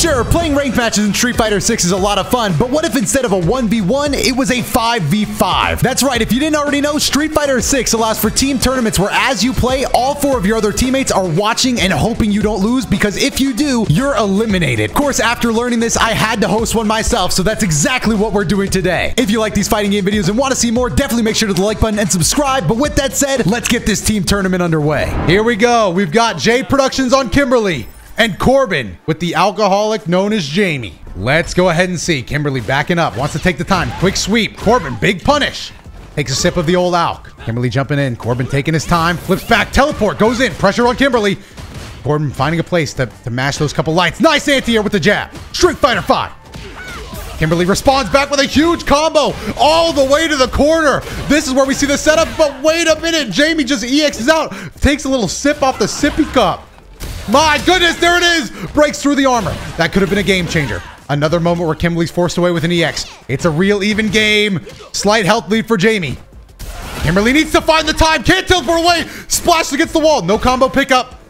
Sure, playing ranked matches in Street Fighter 6 is a lot of fun, but what if instead of a 1v1, it was a 5v5? That's right, if you didn't already know, Street Fighter 6 allows for team tournaments where as you play, all four of your other teammates are watching and hoping you don't lose because if you do, you're eliminated. Of course, after learning this, I had to host one myself, so that's exactly what we're doing today. If you like these fighting game videos and want to see more, definitely make sure to the like button and subscribe. But with that said, let's get this team tournament underway. Here we go. We've got Jade Productions on Kimberly and Corbin with the alcoholic known as Jamie. Let's go ahead and see. Kimberly backing up, wants to take the time. Quick sweep. Corbin, big punish. Takes a sip of the old alk. Kimberly jumping in. Corbin taking his time. Flips back. Teleport. Goes in. Pressure on Kimberly. Corbin finding a place to, to mash those couple lights. Nice anti-air with the jab. Street Fighter 5. Kimberly responds back with a huge combo all the way to the corner. This is where we see the setup, but wait a minute. Jamie just EXs out. Takes a little sip off the sippy cup. My goodness, there it is! Breaks through the armor. That could have been a game changer. Another moment where Kimberly's forced away with an EX. It's a real even game. Slight health lead for Jamie. Kimberly needs to find the time. Can't teleport away. Splashed against the wall. No combo pickup.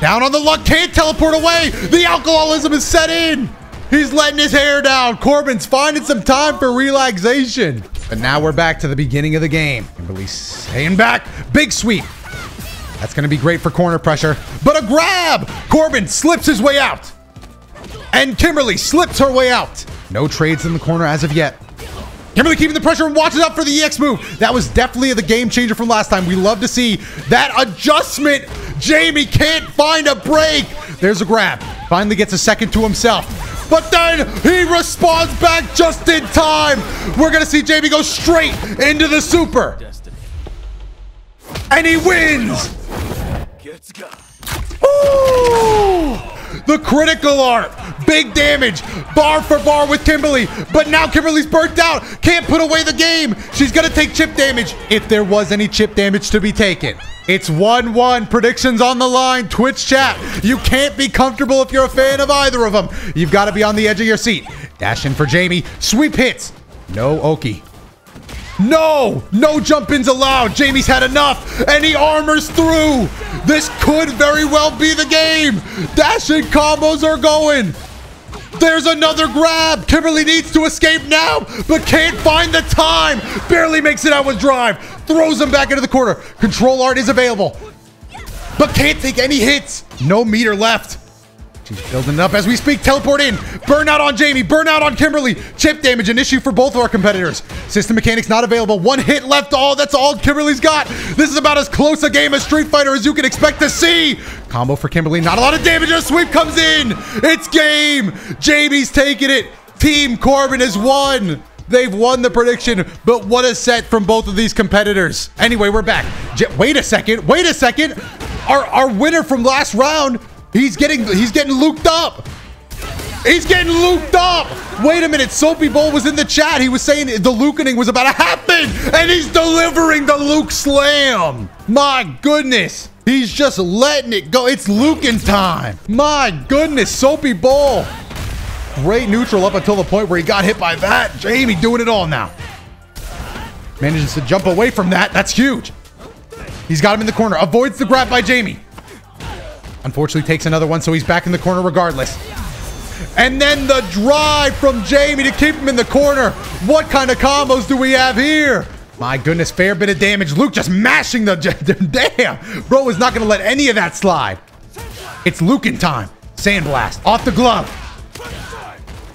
Down on the luck. Can't teleport away. The alcoholism is set in. He's letting his hair down. Corbin's finding some time for relaxation. But now we're back to the beginning of the game. Kimberly staying back. Big sweep. That's going to be great for corner pressure. But a grab! Corbin slips his way out. And Kimberly slips her way out. No trades in the corner as of yet. Kimberly keeping the pressure and watches out for the EX move. That was definitely the game changer from last time. We love to see that adjustment. Jamie can't find a break. There's a grab. Finally gets a second to himself. But then he responds back just in time. We're going to see Jamie go straight into the super. And he wins. Ooh! The critical art. Big damage. Bar for bar with Kimberly. But now Kimberly's burnt out. Can't put away the game. She's going to take chip damage if there was any chip damage to be taken. It's 1-1. Predictions on the line. Twitch chat. You can't be comfortable if you're a fan of either of them. You've got to be on the edge of your seat. Dash in for Jamie. Sweep hits. No Oki. No! No jump-ins allowed! Jamie's had enough! And he armors through! This could very well be the game! Dashing combos are going! There's another grab! Kimberly needs to escape now, but can't find the time! Barely makes it out with drive! Throws him back into the corner. Control art is available. But can't take any hits! No meter left. She's building up as we speak. Teleport in. Burnout on Jamie. Burnout on Kimberly. Chip damage, an issue for both of our competitors. System mechanics not available. One hit left. All that's all Kimberly's got. This is about as close a game as Street Fighter as you can expect to see. Combo for Kimberly. Not a lot of damage. A sweep comes in. It's game. Jamie's taking it. Team Corbin has won. They've won the prediction, but what a set from both of these competitors. Anyway, we're back. J wait a second. Wait a second. Our, our winner from last round He's getting he's getting looped up. He's getting looped up. Wait a minute. Soapy Bowl was in the chat. He was saying the Lukening was about to happen. And he's delivering the Luke Slam. My goodness. He's just letting it go. It's Lukin time. My goodness. Soapy Bowl. Great neutral up until the point where he got hit by that. Jamie doing it all now. Manages to jump away from that. That's huge. He's got him in the corner. Avoids the grab by Jamie. Unfortunately takes another one, so he's back in the corner regardless. And then the drive from Jamie to keep him in the corner. What kind of combos do we have here? My goodness, fair bit of damage. Luke just mashing the... Damn! Bro is not going to let any of that slide. It's Luke in time. Sandblast. Off the glove.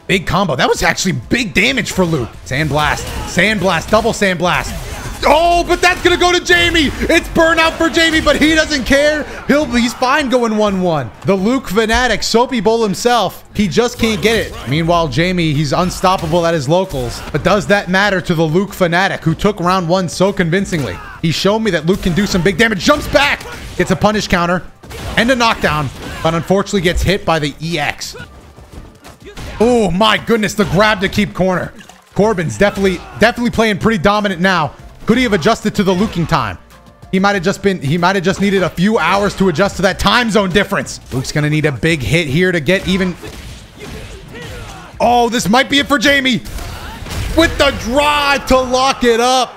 Big combo. That was actually big damage for Luke. Sandblast. Sandblast. Double sandblast. Oh, but that's going to go to Jamie. It's burnout for Jamie, but he doesn't care. He'll, he's fine going 1-1. The Luke fanatic, Soapy Bowl himself, he just can't get it. Meanwhile, Jamie, he's unstoppable at his locals. But does that matter to the Luke fanatic who took round one so convincingly? He showed me that Luke can do some big damage. Jumps back, gets a punish counter and a knockdown, but unfortunately gets hit by the EX. Oh my goodness, the grab to keep corner. Corbin's definitely, definitely playing pretty dominant now. Could he have adjusted to the looking time? He might have just been, he might have just needed a few hours to adjust to that time zone difference. Luke's gonna need a big hit here to get even. Oh, this might be it for Jamie. With the drive to lock it up.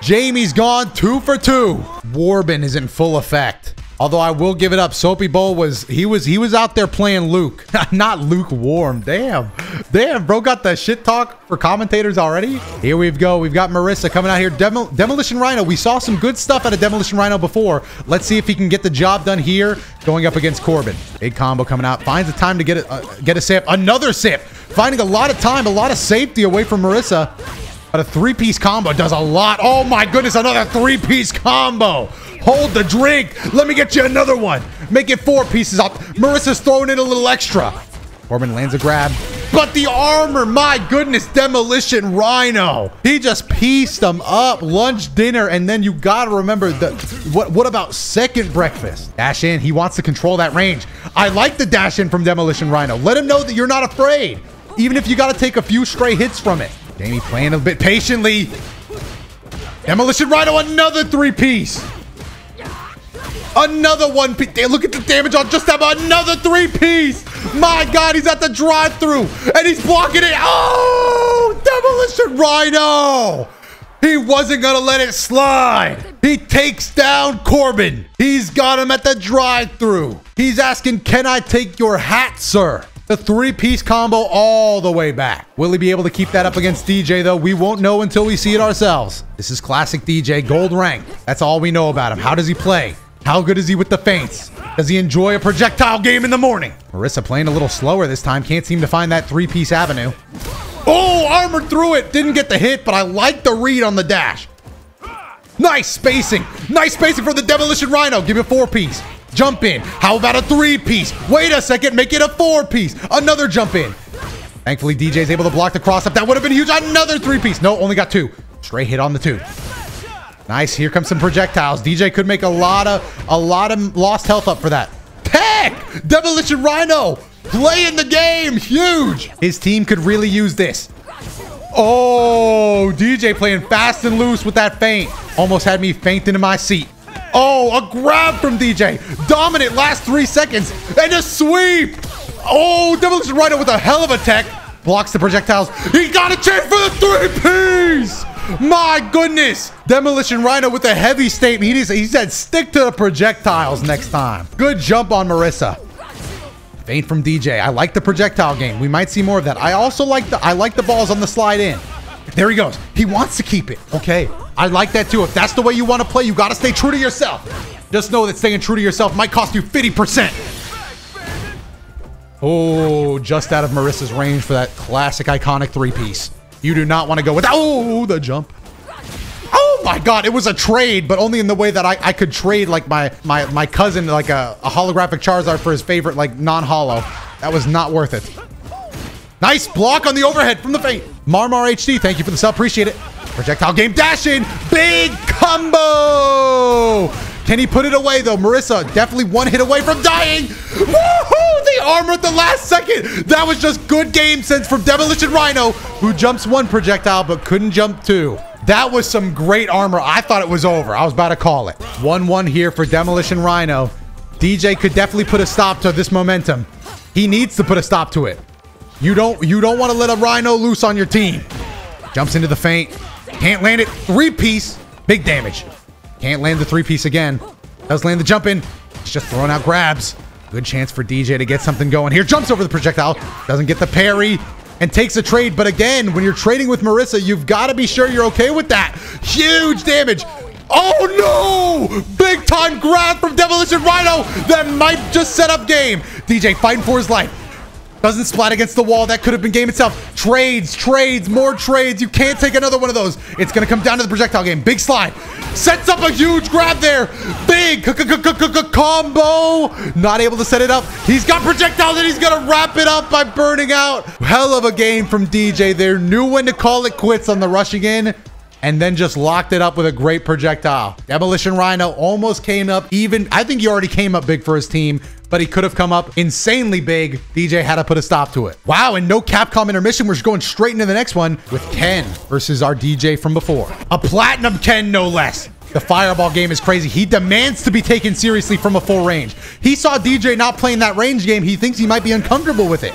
Jamie's gone two for two. Warbin is in full effect. Although I will give it up, Soapy Bowl was he was he was out there playing Luke, not lukewarm. Damn, damn, bro, got the shit talk for commentators already. Here we go. We've got Marisa coming out here. Demo, Demolition Rhino. We saw some good stuff out of Demolition Rhino before. Let's see if he can get the job done here, going up against Corbin. Big combo coming out. Finds the time to get a uh, get a sip. Another sip. Finding a lot of time, a lot of safety away from Marisa. But a three-piece combo does a lot. Oh my goodness, another three-piece combo. Hold the drink. Let me get you another one. Make it four pieces up. Marisa's throwing in a little extra. Corbin lands a grab. But the armor, my goodness, Demolition Rhino. He just pieced them up. Lunch, dinner, and then you gotta remember the what what about second breakfast? Dash in. He wants to control that range. I like the dash in from Demolition Rhino. Let him know that you're not afraid. Even if you gotta take a few stray hits from it. Jamie playing a bit patiently. Demolition Rhino, another three-piece. Another one piece. Look at the damage on just about another three piece. My God, he's at the drive through and he's blocking it. Oh, Demolition Rhino. He wasn't going to let it slide. He takes down Corbin. He's got him at the drive through. He's asking, Can I take your hat, sir? The three-piece combo all the way back. Will he be able to keep that up against DJ, though? We won't know until we see it ourselves. This is classic DJ, gold rank. That's all we know about him. How does he play? How good is he with the feints? Does he enjoy a projectile game in the morning? Marisa playing a little slower this time. Can't seem to find that three-piece avenue. Oh, armored through it. Didn't get the hit, but I like the read on the dash. Nice spacing. Nice spacing for the Demolition Rhino. Give it a four-piece. Jump in. How about a three-piece? Wait a second. Make it a four-piece. Another jump in. Thankfully, DJ's able to block the cross-up. That would have been huge. Another three-piece. No, only got two. Straight hit on the two. Nice. Here comes some projectiles. DJ could make a lot of a lot of lost health up for that. Tech! Demolition Rhino! Playing the game! Huge! His team could really use this. Oh, DJ playing fast and loose with that feint. Almost had me fainting in my seat. Oh, a grab from DJ. Dominant last three seconds. And a sweep. Oh, Demolition Rhino with a hell of a tech. Blocks the projectiles. He got a chance for the three-piece! My goodness! Demolition Rhino with a heavy statement. He, he said stick to the projectiles next time. Good jump on Marisa. Faint from DJ. I like the projectile game. We might see more of that. I also like the I like the balls on the slide in. There he goes. He wants to keep it. Okay. I like that too. If that's the way you want to play, you got to stay true to yourself. Just know that staying true to yourself might cost you 50%. Oh, just out of Marisa's range for that classic iconic three-piece. You do not want to go with, oh, the jump. Oh my God, it was a trade, but only in the way that I, I could trade like my, my, my cousin, like a, a holographic Charizard for his favorite, like non-hollow. That was not worth it. Nice block on the overhead from the feint. Marmar HD, thank you for the sub, appreciate it. Projectile game dash in, big combo. Can he put it away though? Marisa definitely one hit away from dying. Woohoo! The armor at the last second. That was just good game sense from Demolition Rhino, who jumps one projectile but couldn't jump two. That was some great armor. I thought it was over. I was about to call it. 1-1 here for Demolition Rhino. DJ could definitely put a stop to this momentum. He needs to put a stop to it. You don't you don't want to let a Rhino loose on your team. Jumps into the feint. Can't land it. Three-piece. Big damage. Can't land the three-piece again. Does land the jump in. He's just throwing out grabs. Good chance for DJ to get something going here. Jumps over the projectile. Doesn't get the parry and takes a trade. But again, when you're trading with Marisa, you've got to be sure you're okay with that. Huge damage. Oh no! Big time grab from Demolition Rhino that might just set up game. DJ fighting for his life. Doesn't splat against the wall. That could have been game itself. Trades, trades, more trades. You can't take another one of those. It's going to come down to the projectile game. Big slide. Sets up a huge grab there. Big combo. Not able to set it up. He's got projectiles and he's going to wrap it up by burning out. Hell of a game from DJ there. Knew when to call it quits on the rushing in and then just locked it up with a great projectile. Demolition Rhino almost came up even, I think he already came up big for his team, but he could have come up insanely big. DJ had to put a stop to it. Wow, and no Capcom intermission. We're just going straight into the next one with Ken versus our DJ from before. A Platinum Ken, no less. The fireball game is crazy. He demands to be taken seriously from a full range. He saw DJ not playing that range game. He thinks he might be uncomfortable with it.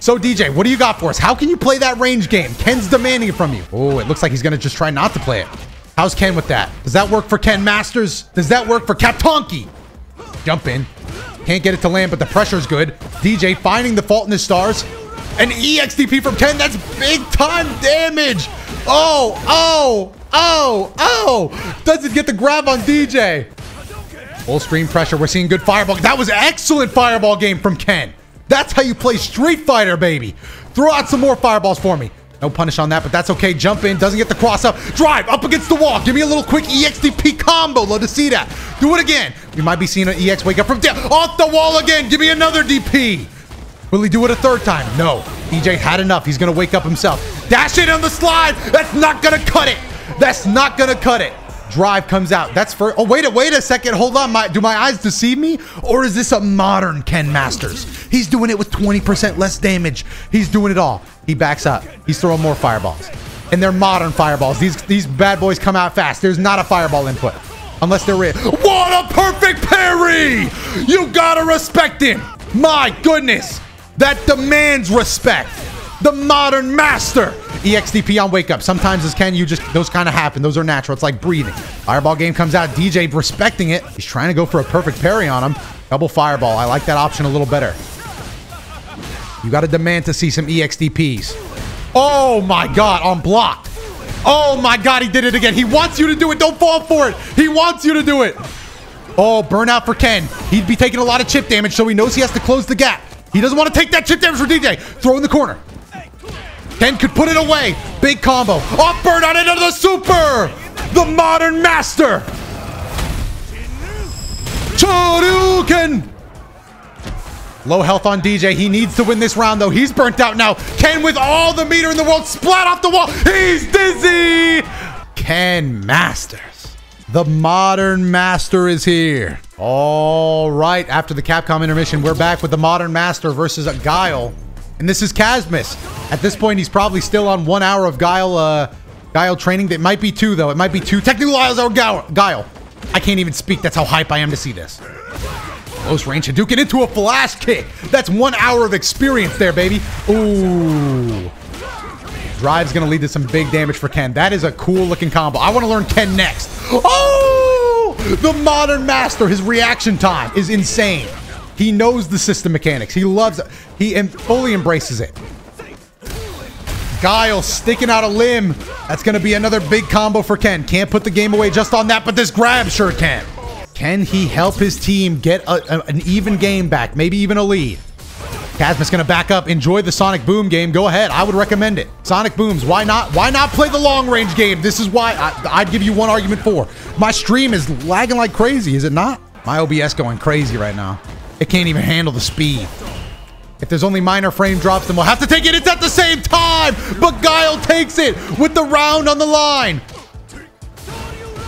So DJ, what do you got for us? How can you play that range game? Ken's demanding it from you. Oh, it looks like he's to just try not to play it. How's Ken with that? Does that work for Ken Masters? Does that work for Captonki? Jump in. Can't get it to land, but the pressure's good. DJ finding the fault in his stars. An EXDP from Ken. That's big time damage. Oh, oh, oh, oh. Doesn't get the grab on DJ. Full screen pressure. We're seeing good fireball. That was excellent fireball game from Ken. That's how you play Street Fighter, baby. Throw out some more fireballs for me. No punish on that, but that's okay. Jump in, doesn't get the cross up. Drive up against the wall. Give me a little quick EXDP combo. Love to see that. Do it again. We might be seeing an EX wake up from down. Off the wall again. Give me another DP. Will he do it a third time? No. DJ had enough. He's going to wake up himself. Dash it on the slide. That's not going to cut it. That's not going to cut it. Drive comes out. That's for. Oh, wait a wait a second. Hold on. My do my eyes deceive me, or is this a modern Ken Masters? He's doing it with 20% less damage. He's doing it all. He backs up. He's throwing more fireballs, and they're modern fireballs. These these bad boys come out fast. There's not a fireball input, unless they're red. What a perfect parry! You gotta respect him. My goodness, that demands respect. The modern master. EXDP on wake up. Sometimes as Ken, you just, those kind of happen. Those are natural. It's like breathing. Fireball game comes out. DJ respecting it. He's trying to go for a perfect parry on him. Double fireball. I like that option a little better. You got to demand to see some EXDPs. Oh my God, on block. Oh my God, he did it again. He wants you to do it. Don't fall for it. He wants you to do it. Oh, burnout for Ken. He'd be taking a lot of chip damage, so he knows he has to close the gap. He doesn't want to take that chip damage for DJ. Throw in the corner. Ken could put it away. Big combo. Off burn on into the super. The modern master. Shoryuken. Low health on DJ. He needs to win this round, though. He's burnt out now. Ken, with all the meter in the world, splat off the wall. He's dizzy. Ken Masters. The modern master is here. All right. After the Capcom intermission, we're back with the modern master versus a Guile. And this is Casmus. At this point, he's probably still on one hour of Guile, uh, Guile training. It might be two, though. It might be two. Technical hours of Guile. I can't even speak. That's how hype I am to see this. Close range Hadouken into a flash kick. That's one hour of experience there, baby. Ooh. Drive's going to lead to some big damage for Ken. That is a cool looking combo. I want to learn Ken next. Oh! The modern master. His reaction time is insane. He knows the system mechanics. He loves it. He fully embraces it. Guile sticking out a limb. That's going to be another big combo for Ken. Can't put the game away just on that, but this grab sure can. Can he help his team get a, a, an even game back? Maybe even a lead. Casmus going to back up. Enjoy the Sonic Boom game. Go ahead. I would recommend it. Sonic Booms. Why not? Why not play the long range game? This is why I, I'd give you one argument for. My stream is lagging like crazy. Is it not? My OBS going crazy right now. It can't even handle the speed. If there's only minor frame drops, then we'll have to take it. It's at the same time, but Guile takes it with the round on the line.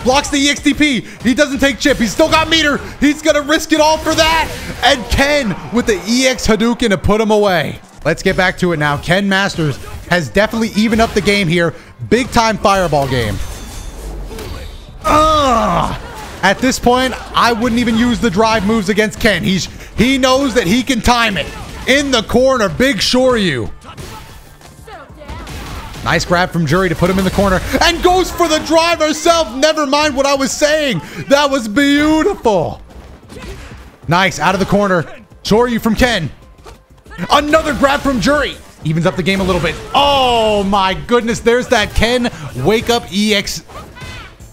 Blocks the EXDP. He doesn't take chip. He's still got meter. He's going to risk it all for that. And Ken with the EX Hadouken to put him away. Let's get back to it now. Ken Masters has definitely evened up the game here. Big time fireball game. Ugh. At this point, I wouldn't even use the drive moves against Ken. He's He knows that he can time it. In the corner, big Shoryu. Nice grab from Juri to put him in the corner and goes for the drive herself. Never mind what I was saying. That was beautiful. Nice, out of the corner. Shoryu from Ken. Another grab from Juri. Evens up the game a little bit. Oh my goodness, there's that Ken Wake Up EX.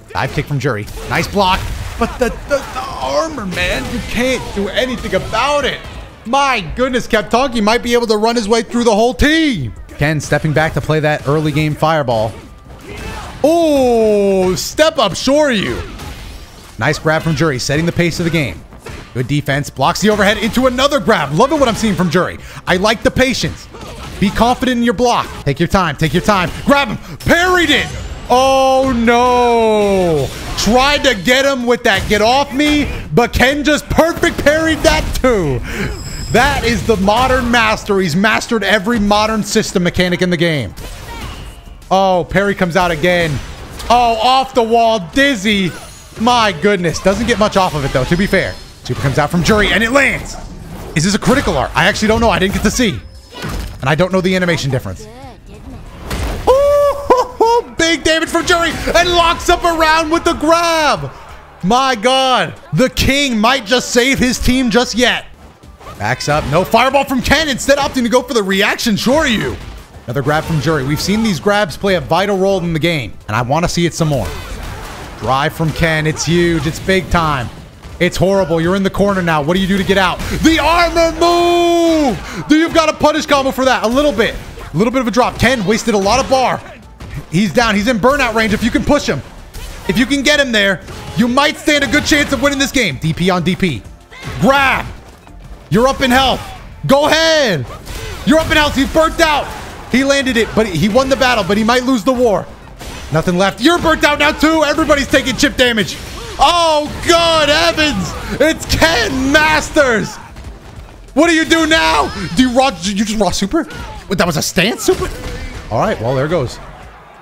Dive kick from Juri. Nice block. But the, the, the armor, man, you can't do anything about it. My goodness, Kaptonki might be able to run his way through the whole team. Ken stepping back to play that early game fireball. Oh, step up Shoryu. Nice grab from Juri, setting the pace of the game. Good defense, blocks the overhead into another grab. Loving what I'm seeing from Juri. I like the patience. Be confident in your block. Take your time, take your time. Grab him, parried it. Oh no. Tried to get him with that get off me, but Ken just perfect parried that too. That is the modern master. He's mastered every modern system mechanic in the game. Oh, parry comes out again. Oh, off the wall, dizzy. My goodness. Doesn't get much off of it, though, to be fair. Super comes out from Juri and it lands. Is this a critical art? I actually don't know. I didn't get to see. And I don't know the animation difference. Big damage from Juri and locks up around with the grab. My God. The king might just save his team just yet. Backs up. No fireball from Ken. Instead opting to go for the reaction Shoryu. Another grab from Juri. We've seen these grabs play a vital role in the game, and I want to see it some more. Drive from Ken. It's huge. It's big time. It's horrible. You're in the corner now. What do you do to get out? The armor move! Do You've got a punish combo for that. A little bit. A little bit of a drop. Ken wasted a lot of bar. He's down. He's in burnout range if you can push him. If you can get him there, you might stand a good chance of winning this game. DP on DP. Grab. You're up in health. Go ahead. You're up in health. He's burnt out. He landed it, but he won the battle, but he might lose the war. Nothing left. You're burnt out now, too. Everybody's taking chip damage. Oh, good heavens. It's Ken Masters. What do you do now? Do you raw? You just raw super? That was a stance super? All right, well, there goes.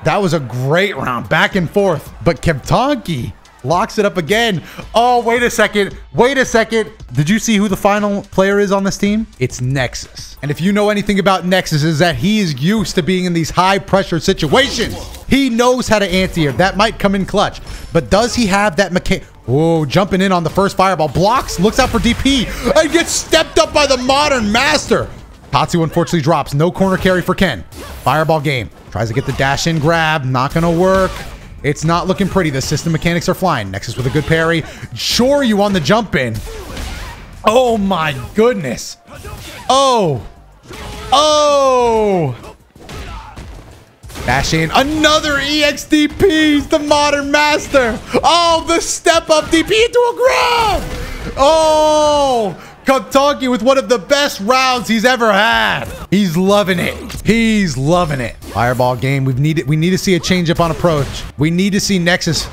That was a great round, back and forth. But Kaptonki locks it up again. Oh, wait a second. Wait a second. Did you see who the final player is on this team? It's Nexus. And if you know anything about Nexus is that he is used to being in these high pressure situations. He knows how to anti-air. That might come in clutch. But does he have that mechanic? Whoa, jumping in on the first fireball. Blocks, looks out for DP, and gets stepped up by the Modern Master. Tatsu unfortunately drops. No corner carry for Ken. Fireball game. Tries to get the dash in grab. Not going to work. It's not looking pretty. The system mechanics are flying. Nexus with a good parry. Shoryu on the jump in. Oh my goodness. Oh. Oh. Dash in. Another EXDP. The modern master. Oh, the step up DP into a grab. Oh. Kaptonki with one of the best rounds he's ever had. He's loving it. He's loving it. Fireball game. We need we need to see a change up on approach. We need to see Nexus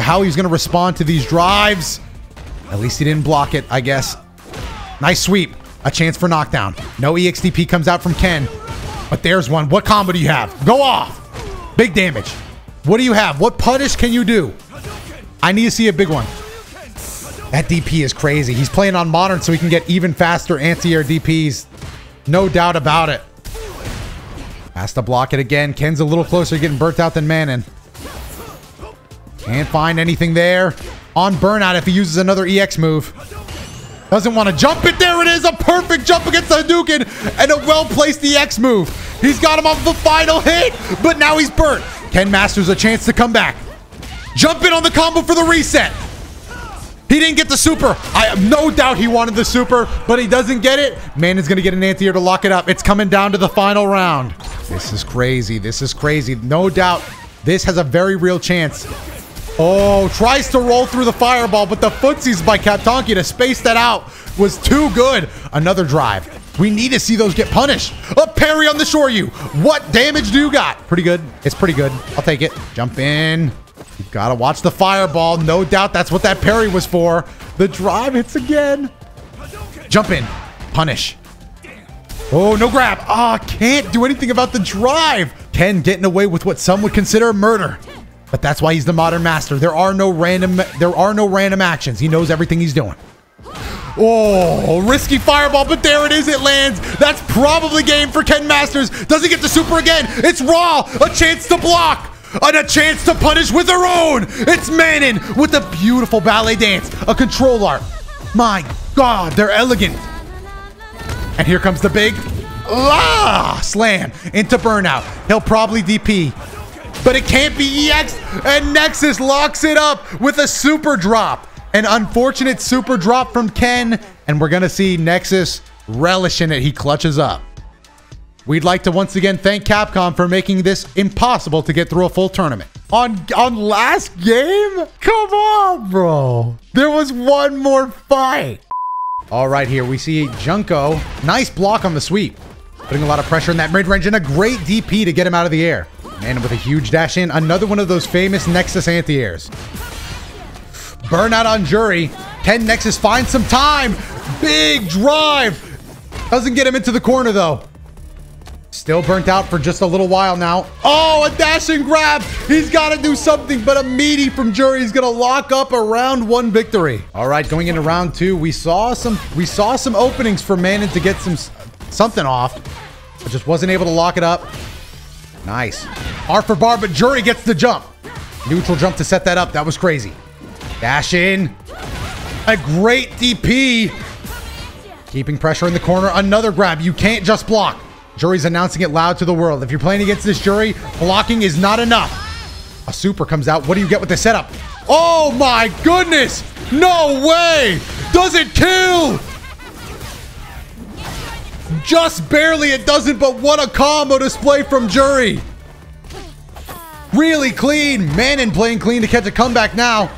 how he's going to respond to these drives. At least he didn't block it, I guess. Nice sweep. A chance for knockdown. No EXDP comes out from Ken. But there's one. What combo do you have? Go off. Big damage. What do you have? What punish can you do? I need to see a big one. That DP is crazy. He's playing on modern so he can get even faster anti-air DPs. No doubt about it. Has to block it again. Ken's a little closer to getting burnt out than Manon. Can't find anything there. On burnout if he uses another EX move. Doesn't want to jump it. There it is. A perfect jump against the Hadouken and a well-placed EX move. He's got him off the final hit, but now he's burnt. Ken Masters a chance to come back. Jump in on the combo for the reset. He didn't get the super. I have no doubt he wanted the super, but he doesn't get it. Man is going to get an anti-air to lock it up. It's coming down to the final round. This is crazy. This is crazy. No doubt this has a very real chance. Oh, tries to roll through the fireball, but the footsies by Kaptonki to space that out was too good. Another drive. We need to see those get punished. Oh, a parry on the Shoryu. What damage do you got? Pretty good. It's pretty good. I'll take it. Jump in. You gotta watch the fireball. No doubt that's what that parry was for. The drive hits again. Jump in. Punish. Oh, no grab. Ah, oh, can't do anything about the drive. Ken getting away with what some would consider murder. But that's why he's the modern master. There are no random there are no random actions. He knows everything he's doing. Oh, risky fireball, but there it is. It lands. That's probably game for Ken Masters. Does he get the super again? It's Raw. A chance to block and a chance to punish with their own. It's Manon with a beautiful ballet dance, a control art. My God, they're elegant. And here comes the big ah, slam into burnout. He'll probably DP, but it can't be EX. And Nexus locks it up with a super drop. An unfortunate super drop from Ken. And we're going to see Nexus relishing it. He clutches up. We'd like to once again thank Capcom for making this impossible to get through a full tournament. On on last game? Come on, bro. There was one more fight. All right, here we see Junko. Nice block on the sweep. Putting a lot of pressure in that mid-range and a great DP to get him out of the air. And with a huge dash in, another one of those famous Nexus anti-airs. Burnout on Juri. 10 Nexus finds some time. Big drive. Doesn't get him into the corner, though. Still burnt out for just a little while now. Oh, a dashing grab. He's got to do something, but a meaty from Juri is going to lock up a round one victory. All right, going into round two, we saw some we saw some openings for Manon to get some something off, but just wasn't able to lock it up. Nice. R for bar, but Juri gets the jump. Neutral jump to set that up. That was crazy. Dash in. A great DP. Keeping pressure in the corner. Another grab. You can't just block. Juri's announcing it loud to the world. If you're playing against this Juri, blocking is not enough. A super comes out. What do you get with the setup? Oh my goodness! No way! Does it kill? Just barely it doesn't, but what a combo display from Juri. Really clean. Manon playing clean to catch a comeback now.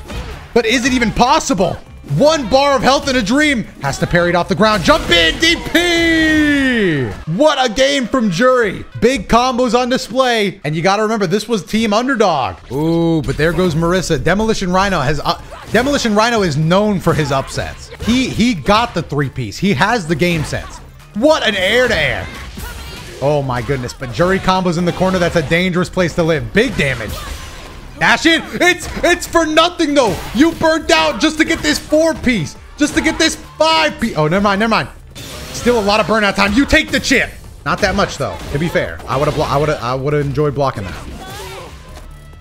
But is it even possible? One bar of health in a dream. Has to parry it off the ground. Jump in, DP! What a game from Juri. Big combos on display. And you got to remember, this was team underdog. Ooh, but there goes Marisa. Demolition Rhino has... Uh, Demolition Rhino is known for his upsets. He, he got the three-piece. He has the game sense. What an air-to-air. -air. Oh my goodness, but Juri combos in the corner, that's a dangerous place to live. Big damage. Dash in. It's it's for nothing though. You burnt out just to get this four piece. Just to get this five piece. Oh, never mind, never mind. Still a lot of burnout time. You take the chip. Not that much though, to be fair. I would have I would I would have enjoyed blocking that.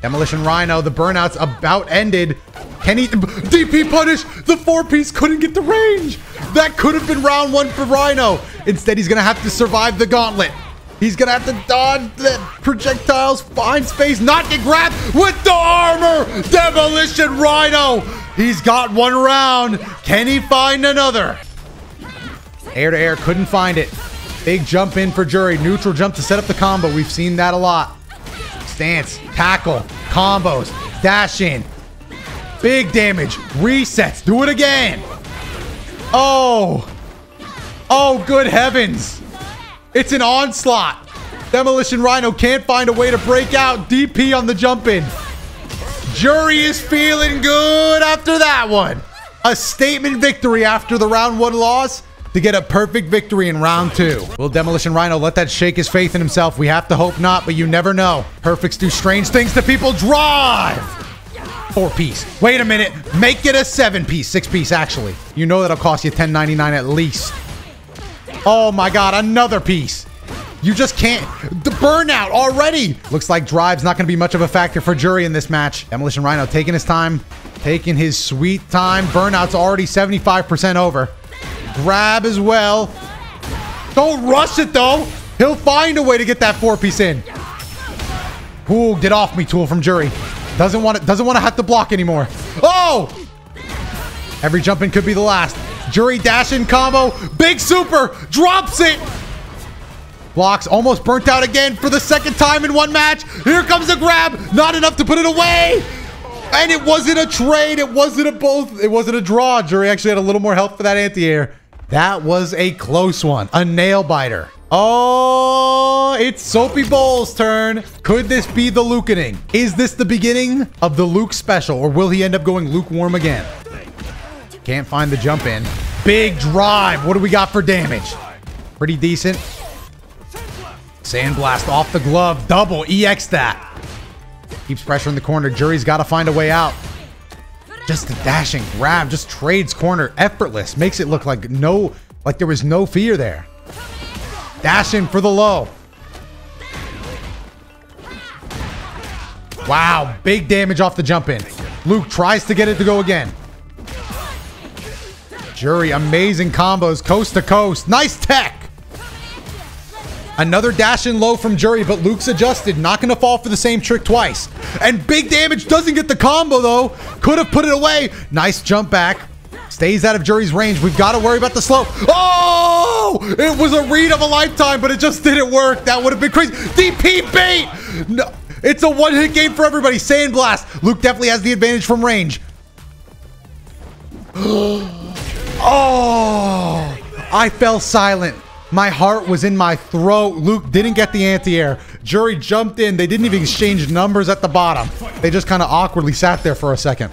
Demolition Rhino, the burnout's about ended. Can he DP punish? The four piece couldn't get the range. That could have been round one for Rhino. Instead, he's gonna have to survive the gauntlet. He's gonna have to dodge the projectiles, find space, not get grabbed with the armor! Demolition Rhino! He's got one round. Can he find another? Air to air, couldn't find it. Big jump in for Juri. Neutral jump to set up the combo. We've seen that a lot. Stance, tackle, combos, dash in. Big damage, resets. Do it again. Oh. Oh, good heavens. It's an onslaught. Demolition Rhino can't find a way to break out. DP on the jump in. Juri is feeling good after that one. A statement victory after the round one loss to get a perfect victory in round two. Will Demolition Rhino let that shake his faith in himself? We have to hope not, but you never know. Perfects do strange things to people. Drive! Four piece. Wait a minute. Make it a seven piece. Six piece, actually. You know that'll cost you $10.99 at least. Oh my god, another piece. You just can't. The burnout already. Looks like drive's not going to be much of a factor for Juri in this match. Demolition Rhino taking his time, taking his sweet time. Burnout's already 75% over. Grab as well. Don't rush it though. He'll find a way to get that four piece in. Ooh, get off me, tool from Juri. Doesn't want it. Doesn't want to have to block anymore. Oh! Every jump in could be the last. Juri dash in combo. Big super. Drops it. Blocks almost burnt out again for the second time in one match. Here comes a grab. Not enough to put it away. And it wasn't a trade. It wasn't a both. It wasn't a draw. Juri actually had a little more health for that anti-air. That was a close one. A nail biter. Oh, it's Soapy Bowl's turn. Could this be the Lukening? Is this the beginning of the Luke special, or will he end up going lukewarm again? Can't find the jump in. Big drive. What do we got for damage? Pretty decent. Sandblast off the glove. Double. EX that. Keeps pressure in the corner. Juri's got to find a way out. Just a dashing grab. Just trades corner. Effortless. Makes it look like no, like there was no fear there. Dashing for the low. Wow. Big damage off the jump in. Luke tries to get it to go again. Juri, amazing combos, coast to coast. Nice tech. Another dash in low from Juri, but Luke's adjusted. Not going to fall for the same trick twice. And big damage doesn't get the combo, though. Could have put it away. Nice jump back. Stays out of Juri's range. We've got to worry about the slope. Oh! It was a read of a lifetime, but it just didn't work. That would have been crazy. DP bait! No. It's a one-hit game for everybody. Sandblast. Luke definitely has the advantage from range. Oh, I fell silent. My heart was in my throat. Luke didn't get the anti-air. Juri jumped in. They didn't even exchange numbers at the bottom. They just kind of awkwardly sat there for a second.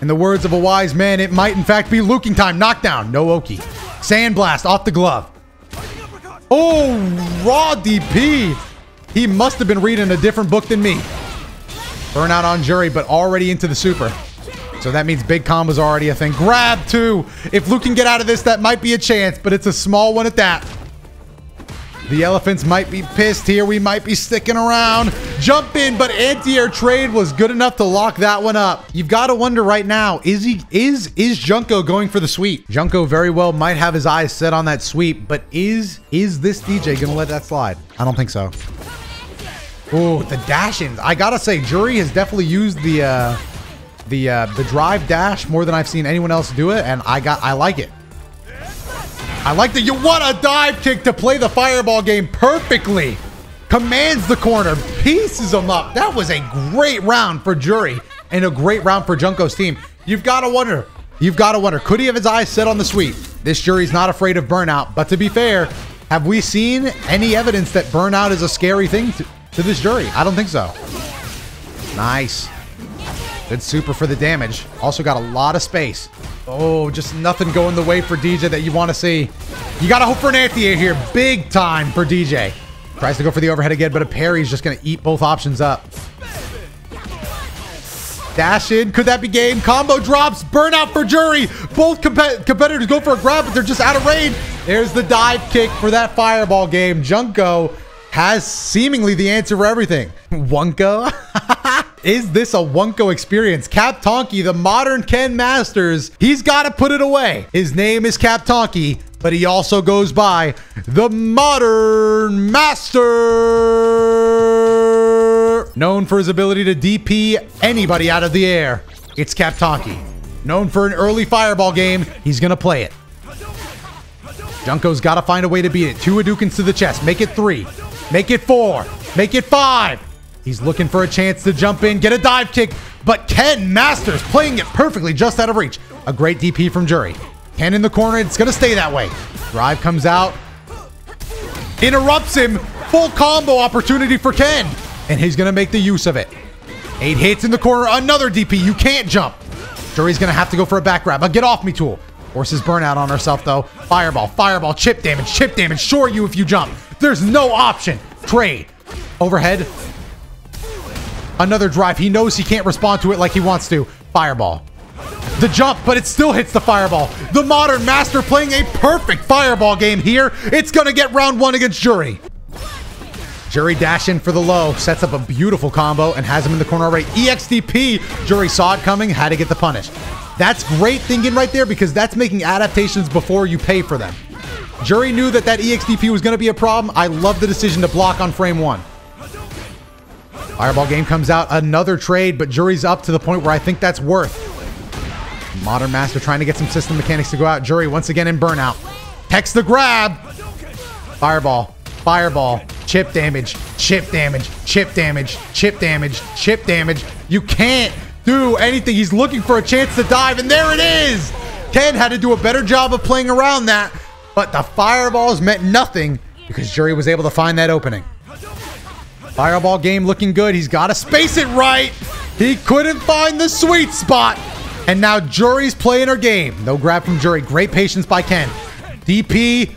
In the words of a wise man, it might in fact be luking time. Knockdown. No Oki. Sandblast off the glove. Oh, raw DP. He must have been reading a different book than me. Burnout on Juri, but already into the super. So that means big combo's already a thing. Grab two. If Luke can get out of this, that might be a chance, but it's a small one at that. The elephants might be pissed here. We might be sticking around. Jump in, but anti-air trade was good enough to lock that one up. You've got to wonder right now, is he is is Junko going for the sweep? Junko very well might have his eyes set on that sweep, but is is this DJ gonna let that slide? I don't think so. Oh, the dash-ins. I gotta say, Juri has definitely used the uh the uh the drive dash more than I've seen anyone else do it, and I got I like it. I like that you want a dive kick to play the fireball game perfectly. Commands the corner, pieces them up. That was a great round for Juri and a great round for Junko's team. You've got to wonder, you've got to wonder, could he have his eyes set on the sweep? This Juri's not afraid of burnout, but to be fair, have we seen any evidence that burnout is a scary thing to, to this jury? I don't think so. Nice. Good super for the damage. Also got a lot of space. Oh, just nothing going the way for DJ that you want to see. You got to hope for an anti here. Big time for DJ. Tries to go for the overhead again, but a parry is just going to eat both options up. Dash in. Could that be game? Combo drops. Burnout for Juri. Both comp competitors go for a grab, but they're just out of range. There's the dive kick for that fireball game. Junko has seemingly the answer for everything. Wunko? Is this a Wunko experience? Cap Tonki, the modern Ken Masters, he's got to put it away. His name is Cap Tonki, but he also goes by the Modern Master. Known for his ability to DP anybody out of the air, it's Cap Tonki. Known for an early fireball game, he's going to play it. Junko's got to find a way to beat it. Two Hadoukens to the chest. Make it three. Make it four. Make it five. He's looking for a chance to jump in, get a dive kick, but Ken Masters playing it perfectly just out of reach. A great DP from Juri. Ken in the corner, it's to stay that way. Drive comes out, interrupts him. Full combo opportunity for Ken, and he's to make the use of it. Eight hits in the corner, another DP. You can't jump. Juri's to have to go for a back grab. A get off me tool. Forces burnout on herself, though. Fireball, fireball, chip damage, chip damage. Shoryu if you jump. There's no option. Trade. Overhead. Another drive. He knows he can't respond to it like he wants to. Fireball. The jump, but it still hits the fireball. The Modern Master playing a perfect fireball game here. It's going to get round one against Juri. Juri dash in for the low, sets up a beautiful combo and has him in the corner already. EXDP, Juri saw it coming, had to get the punish. That's great thinking right there because that's making adaptations before you pay for them. Juri knew that that EXDP was going to be a problem. I love the decision to block on frame one. Fireball game comes out, another trade, but Juri's up to the point where I think that's worth. Modern Master trying to get some system mechanics to go out. Juri once again in burnout. Hex the grab. Fireball. Fireball. Chip damage. Chip damage. Chip damage. Chip damage. Chip damage. You can't do anything. He's looking for a chance to dive, and there it is. Ken had to do a better job of playing around that, but the fireballs meant nothing because Juri was able to find that opening. Fireball game looking good. He's got to space it right. He couldn't find the sweet spot. And now Juri's playing her game. No grab from Juri. Great patience by Ken. DP.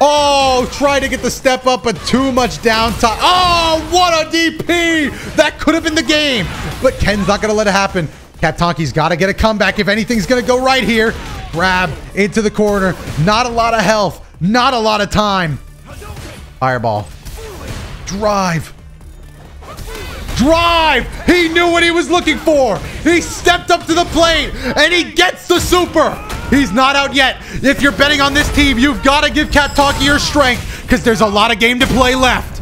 Oh, try to get the step up, but too much downtime. Oh, what a DP. That could have been the game. But Ken's not going to let it happen. Cap Tonki's got to get a comeback if anything's going to go right here. Grab into the corner. Not a lot of health. Not a lot of time. Fireball. Drive. Drive! He knew what he was looking for. He stepped up to the plate and he gets the super. He's not out yet. If you're betting on this team, you've got to give Cap Tonki your strength because there's a lot of game to play left.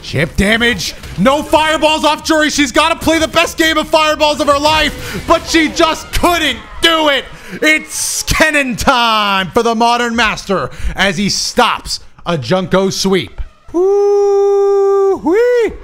Chip damage. No fireballs off Juri. She's got to play the best game of fireballs of her life, but she just couldn't do it. It's Kennen time for the Modern Master as he stops a Junko sweep. Woo-wee.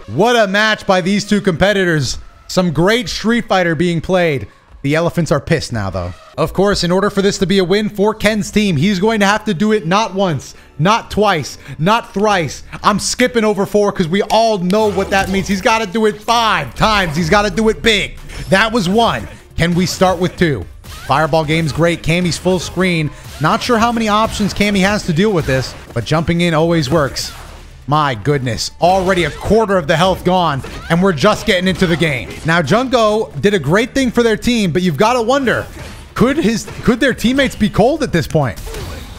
What a match by these two competitors. Some great Street Fighter being played. The elephants are pissed now, though. Of course, in order for this to be a win for Ken's team, he's going to have to do it not once, not twice, not thrice. I'm skipping over four because we all know what that means. He's got to do it five times. He's got to do it big. That was one. Can we start with two? Fireball game's great. Cammy's full screen. Not sure how many options Cammy has to deal with this, but jumping in always works. My goodness, already a quarter of the health gone, and we're just getting into the game. Now, Junko did a great thing for their team, but you've got to wonder, could his could their teammates be cold at this point?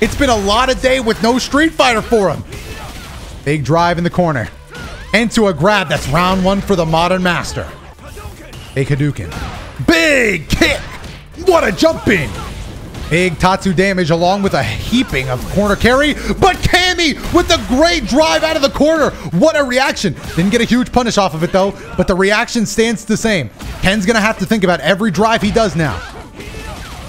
It's been a lot of day with no Street Fighter for him. Big drive in the corner. Into a grab. That's round one for the Modern Master. Big Hadouken. Big kick. What a jump in. Big Tatsu damage along with a heaping of corner carry. But Cammy with a great drive out of the corner. What a reaction. Didn't get a huge punish off of it though, but the reaction stands the same. Ken's to have to think about every drive he does now.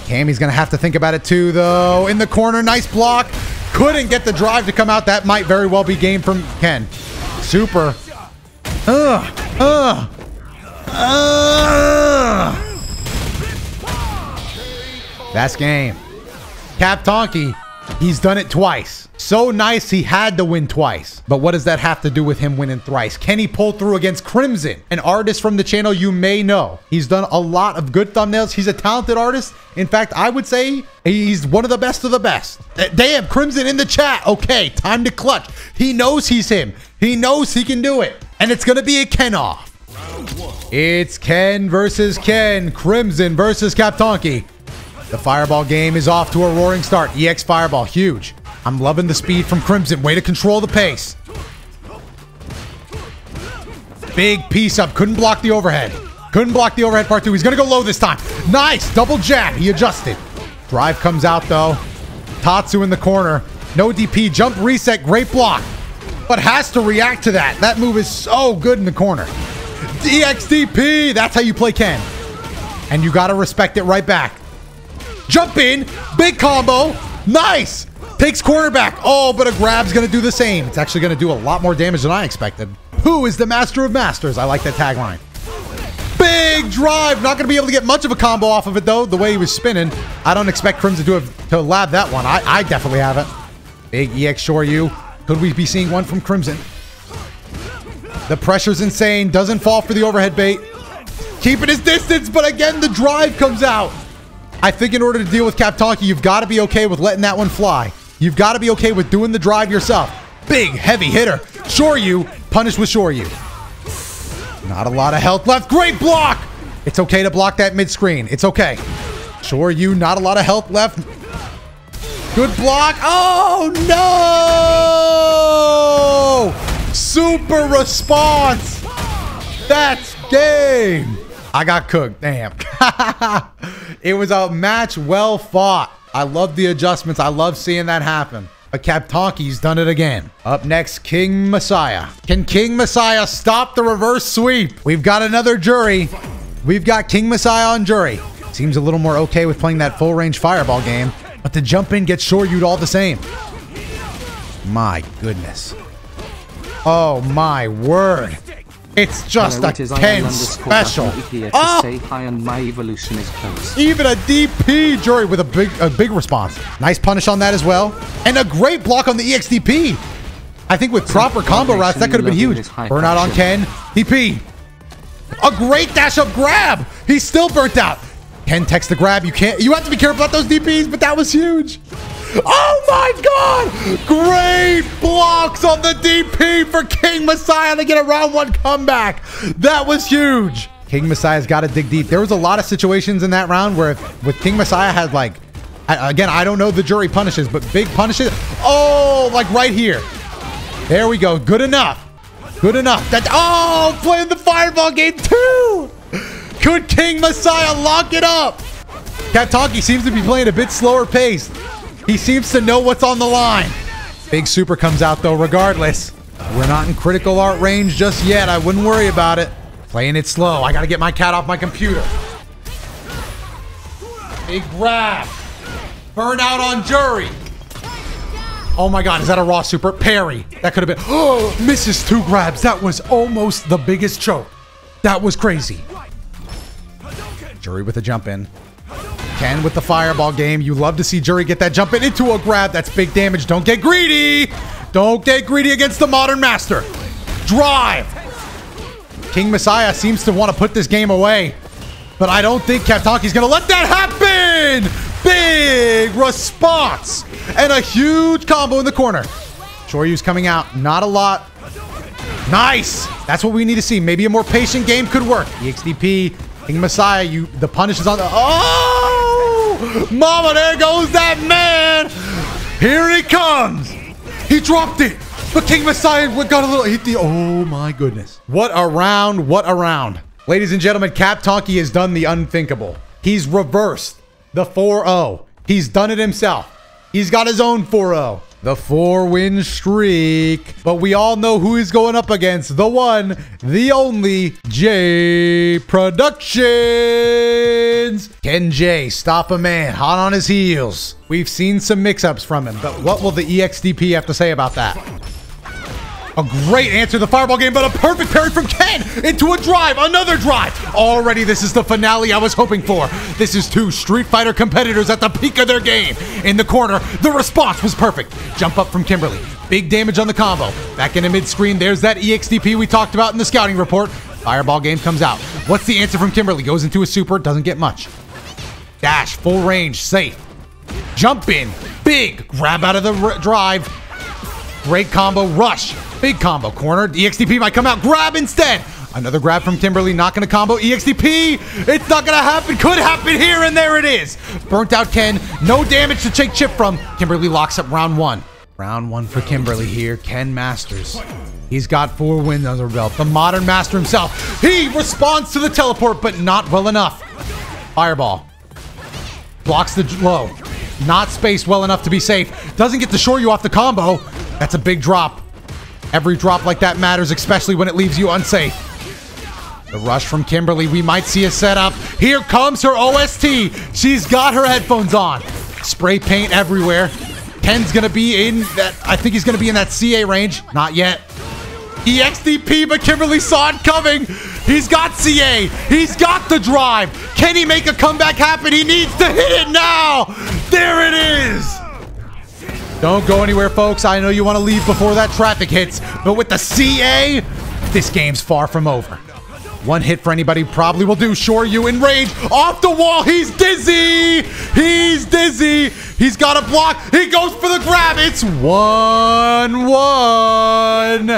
Cammy's to have to think about it too though. In the corner, nice block. Couldn't get the drive to come out. That might very well be game from Ken. Super. Ugh. Ugh. Ugh. That's game. Kaptonki, he's done it twice. So nice he had to win twice. But what does that have to do with him winning thrice? Can he pull through against Crimson, an artist from the channel you may know? He's done a lot of good thumbnails. He's a talented artist. In fact, I would say he's one of the best of the best. Damn, Crimson in the chat. Okay, time to clutch. He knows he's him. He knows he can do it. And it's going to be a Ken off. It's Ken versus Ken. Crimson versus Kaptonki. The fireball game is off to a roaring start. EX fireball, huge. I'm loving the speed from Crimson. Way to control the pace. Big piece up. Couldn't block the overhead. Couldn't block the overhead part two. He's going to go low this time. Nice. Double jab. He adjusted. Drive comes out though. Tatsu in the corner. No DP. Jump reset. Great block. But has to react to that. That move is so good in the corner. DXDP. That's how you play Ken. And you got to respect it right back. Jump in. Big combo. Nice. Takes quarterback. Oh, but a grab's going to do the same. It's actually going to do a lot more damage than I expected. Who is the master of masters? I like that tagline. Big drive. Not going to be able to get much of a combo off of it, though, the way he was spinning. I don't expect Crimson to have to lab that one. I, I definitely haven't. Big EX Shoryu. Could we be seeing one from Crimson? The pressure's insane. Doesn't fall for the overhead bait. Keeping his distance, but again, the drive comes out. I think in order to deal with Kaptonki, you've got to be okay with letting that one fly. You've got to be okay with doing the drive yourself. Big, heavy hitter. Shoryu, punish with Shoryu. Not a lot of health left. Great block. It's okay to block that mid-screen. It's okay. Shoryu, not a lot of health left. Good block. Oh, no! Super response. That's game. I got cooked. Damn. it was a match well fought. I love the adjustments. I love seeing that happen. But Kaptonki's done it again. Up next, King Messiah. Can King Messiah stop the reverse sweep? We've got another Juri. We've got King Messiah on Juri. Seems a little more okay with playing that full range fireball game, but the jump in gets Shoryu'd all the same. My goodness. Oh my word. It's just Hello, a it is Ken Iron special. Here to Oh, say hi and my evolution is close. even a DP Juri with a big a big response. Nice punish on that as well. And a great block on the EXDP. I think with proper combo routes, that could have been huge. Burnout on Ken. DP. A great dash up grab. He's still burnt out. Ken takes the grab. You can't. You have to be careful about those DPs, but that was huge. Oh my God! Great blocks on the DP for King Messiah to get a round one comeback. That was huge. King Messiah's got to dig deep. There was a lot of situations in that round where if, with King Messiah had like, again, I don't know the Juri punishes, but big punishes. Oh, like right here. There we go. Good enough. Good enough. That oh, playing the fireball game too. Could King Messiah lock it up? Kaptonki seems to be playing a bit slower pace. He seems to know what's on the line. Big super comes out though, regardless. We're not in critical art range just yet. I wouldn't worry about it. Playing it slow. I gotta get my cat off my computer. Big grab. Burnout on Juri. Oh my god, is that a raw super? Parry. That could have been. Oh, misses two grabs. That was almost the biggest choke. That was crazy. Juri with a jump in. Ken with the fireball game. You love to see Juri get that jump in into a grab. That's big damage. Don't get greedy. Don't get greedy against the modern master. Drive. King Messiah seems to want to put this game away. But I don't think Kaptonki's going to let that happen. Big response. And a huge combo in the corner. Shoryu's coming out. Not a lot. Nice. That's what we need to see. Maybe a more patient game could work. EXDP, King Messiah, you the punish is on the Oh! Mama, there goes that man! Here he comes. He dropped it. But King Messiah got a little hit the. Oh my goodness. What a round. What a round. Ladies and gentlemen, Kaptonki has done the unthinkable. He's reversed the 4 0. He's done it himself. He's got his own 4 0. The four win streak. But we all know who he's going up against. The one, the only J Productions. Ken J, stop a man, hot on his heels. We've seen some mix ups from him, but what will the EXDP have to say about that? A great answer the fireball game, but a perfect parry from Ken into a drive, another drive. Already, this is the finale I was hoping for. This is two Street Fighter competitors at the peak of their game. In the corner, the response was perfect. Jump up from Kimberly. Big damage on the combo. Back in the mid screen, there's that EXDP we talked about in the scouting report. Fireball game comes out. What's the answer from Kimberly? Goes into a super, doesn't get much. Dash, full range, safe. Jump in, big, grab out of the drive. Great combo, rush. Big combo corner. EXDP might come out. Grab instead. Another grab from Kimberly, not going to combo. EXDP, it's not going to happen. Could happen here, and there it is. Burnt out Ken. No damage to take chip from. Kimberly locks up round one. Round one for Kimberly here. Ken Masters. He's got four wins under belt. The modern master himself. He responds to the teleport, but not well enough. Fireball. Blocks the low. Not spaced well enough to be safe. Doesn't get to Shoryu off the combo. That's a big drop. Every drop like that matters, especially when it leaves you unsafe. The rush from Kimberly. We might see a setup. Here comes her OST. She's got her headphones on. Spray paint everywhere. Ken's gonna be in that. I think he's gonna be in that CA range. Not yet. EXDP, but Kimberly saw it coming. He's got CA. He's got the drive. Can he make a comeback happen? He needs to hit it now. There it is. Don't go anywhere, folks. I know you want to leave before that traffic hits, but with the CA, this game's far from over. One hit for anybody probably will do. Sure, you enraged. Off the wall. He's dizzy. He's dizzy. He's got a block. He goes for the grab. It's 1 1.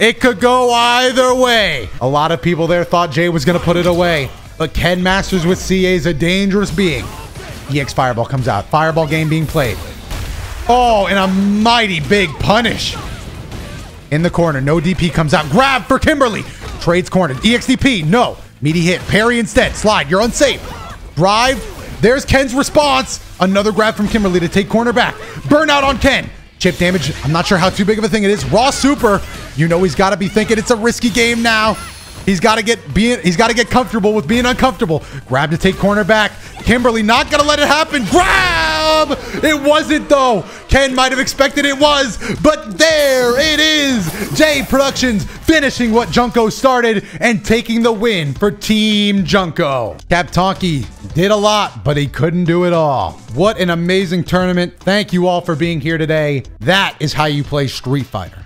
It could go either way. A lot of people there thought Jay was going to put it away. But Ken Masters with CA is a dangerous being. EX Fireball comes out. Fireball game being played. Oh, and a mighty big punish. In the corner, no DP comes out. Grab for Kimberly. Trades cornered. EXDP, no. Meaty hit. Parry instead. Slide. You're unsafe. Drive. There's Ken's response. Another grab from Kimberly to take corner back. Burnout on Ken. Chip damage. I'm not sure how too big of a thing it is. Raw super. You know he's got to be thinking it's a risky game now. He's got to get being he's got to get comfortable with being uncomfortable. Grab to take corner back. Kimberly not gonna let it happen. Grab! It wasn't though. Ken might have expected it was, but there it is. J Productions finishing what Junko started and taking the win for Team Junko. Kaptonki did a lot, but he couldn't do it all. What an amazing tournament. Thank you all for being here today. That is how you play Street Fighter.